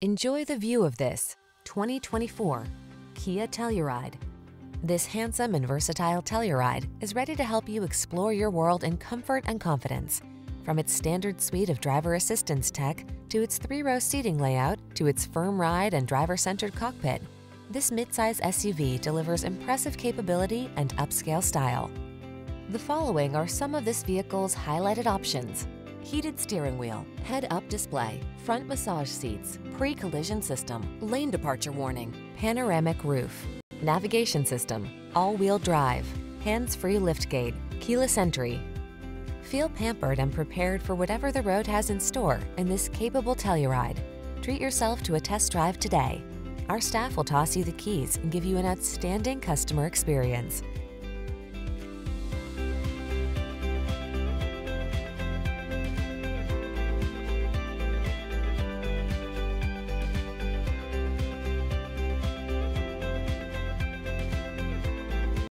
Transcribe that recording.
Enjoy the view of this 2024 Kia Telluride. This handsome and versatile Telluride is ready to help you explore your world in comfort and confidence. From its standard suite of driver assistance tech to its three-row seating layout to its firm ride and driver-centered cockpit, this midsize SUV delivers impressive capability and upscale style. The following are some of this vehicle's highlighted options heated steering wheel, head-up display, front massage seats, pre-collision system, lane departure warning, panoramic roof, navigation system, all-wheel drive, hands-free liftgate, keyless entry. Feel pampered and prepared for whatever the road has in store in this capable Telluride. Treat yourself to a test drive today. Our staff will toss you the keys and give you an outstanding customer experience.